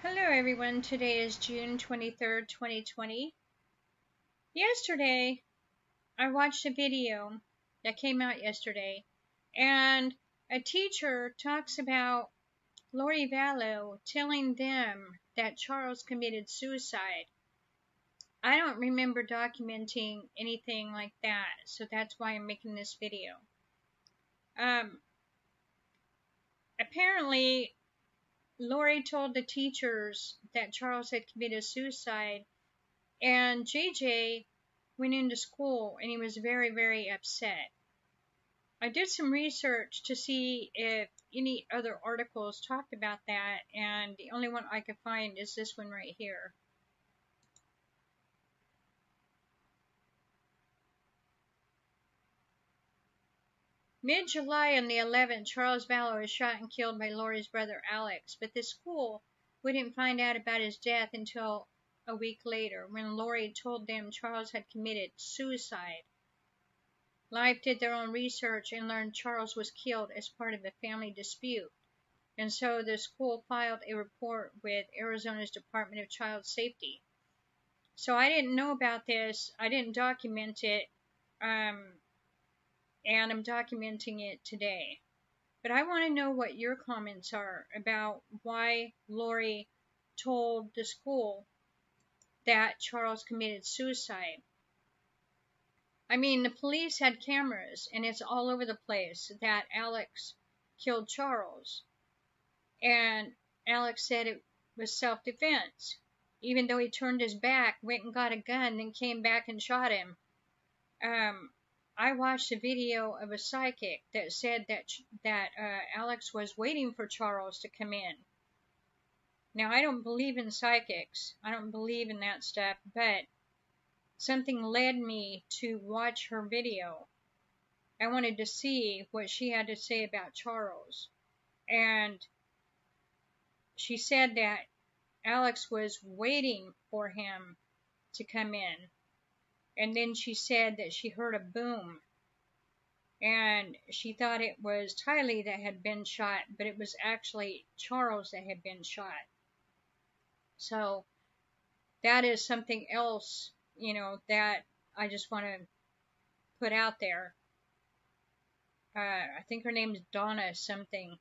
Hello everyone, today is June 23rd, 2020. Yesterday, I watched a video that came out yesterday, and a teacher talks about Lori Vallow telling them that Charles committed suicide. I don't remember documenting anything like that, so that's why I'm making this video. Um, apparently, Lori told the teachers that Charles had committed suicide, and JJ went into school and he was very, very upset. I did some research to see if any other articles talked about that, and the only one I could find is this one right here. Mid-July on the 11th, Charles Vallow was shot and killed by Lori's brother Alex, but the school wouldn't find out about his death until a week later, when Lori told them Charles had committed suicide. Life did their own research and learned Charles was killed as part of a family dispute, and so the school filed a report with Arizona's Department of Child Safety. So I didn't know about this. I didn't document it. Um, and I'm documenting it today. But I want to know what your comments are about why Lori told the school that Charles committed suicide. I mean, the police had cameras, and it's all over the place that Alex killed Charles. And Alex said it was self defense, even though he turned his back, went and got a gun, then came back and shot him. Um, I watched a video of a psychic that said that that uh, Alex was waiting for Charles to come in. Now I don't believe in psychics. I don't believe in that stuff, but something led me to watch her video. I wanted to see what she had to say about Charles. And she said that Alex was waiting for him to come in and then she said that she heard a boom and she thought it was Tylee that had been shot, but it was actually Charles that had been shot. So that is something else, you know, that I just want to put out there. Uh, I think her name's Donna something.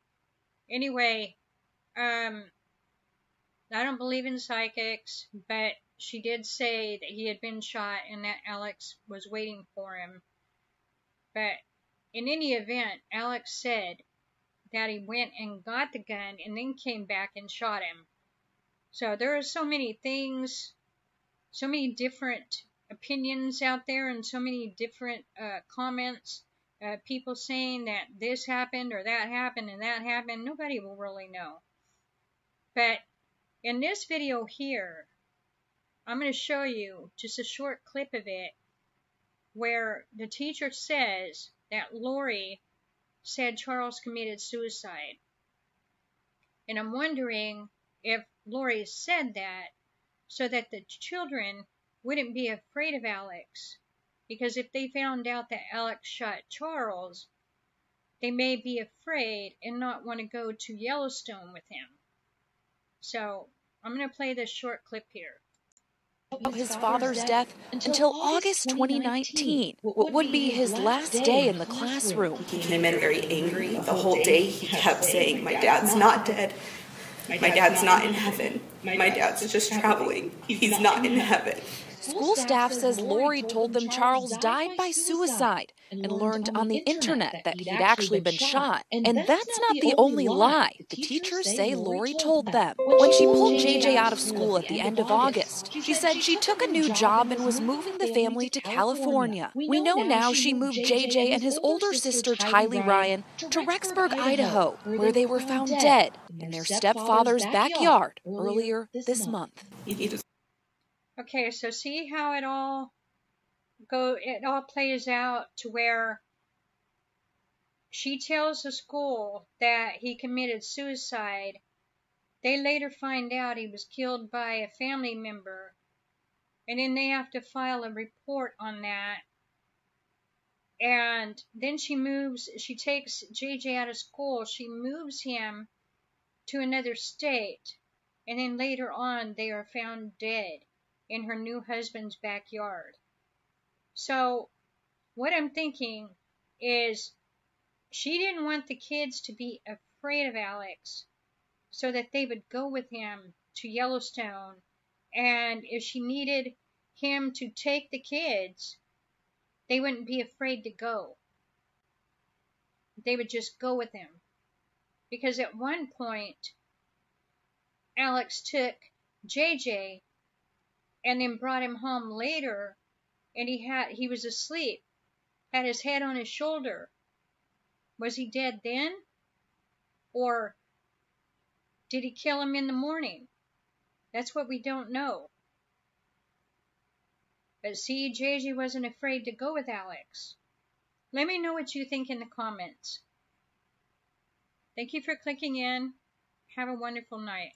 Anyway, um, I don't believe in psychics, but she did say that he had been shot and that Alex was waiting for him. But in any event, Alex said that he went and got the gun and then came back and shot him. So there are so many things, so many different opinions out there, and so many different uh, comments. Uh, people saying that this happened or that happened and that happened. Nobody will really know. But in this video here, I'm going to show you just a short clip of it where the teacher says that Lori said Charles committed suicide. And I'm wondering if Lori said that so that the children wouldn't be afraid of Alex. Because if they found out that Alex shot Charles, they may be afraid and not want to go to Yellowstone with him. So I'm going to play this short clip here of his father's death until August 2019, what would be his last day in the classroom. He came in very angry. The whole day he kept saying, My dad's not dead. My dad's not in heaven. My dad's just traveling. He's not in heaven. School staff says Lori told them Charles died by suicide and learned on the internet that he'd actually been shot. And that's not the only lie the teachers say Lori told them. When she pulled JJ out of school at the end of August, she said she took a new job and was moving the family to California. We know now she moved JJ and his older sister Tylee Ryan to Rexburg, Idaho, where they were found dead in their stepfather's backyard earlier this month. Okay, so see how it all go it all plays out to where she tells the school that he committed suicide. They later find out he was killed by a family member. And then they have to file a report on that. And then she moves, she takes JJ out of school. She moves him to another state And then later on, they are found dead in her new husband's backyard. So, what I'm thinking is she didn't want the kids to be afraid of Alex so that they would go with him to Yellowstone. And if she needed him to take the kids, they wouldn't be afraid to go. They would just go with him. Because at one point, Alex took JJ and then brought him home later and he had he was asleep. Had his head on his shoulder. Was he dead then? Or did he kill him in the morning? That's what we don't know. But see JJ wasn't afraid to go with Alex. Let me know what you think in the comments. Thank you for clicking in. Have a wonderful night